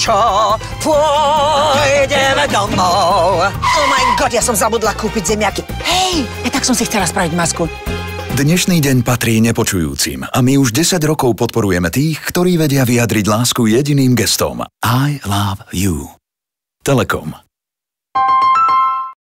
čo? Pôjdeme domov. Oh my god, ja som zabudla kúpiť zemiaky. Hej, ja tak som si chcela spraviť masku. Dnešný deň patrí nepočujúcim a my už 10 rokov podporujeme tých, ktorí vedia vyjadriť lásku jediným gestom. I love you. Telekom.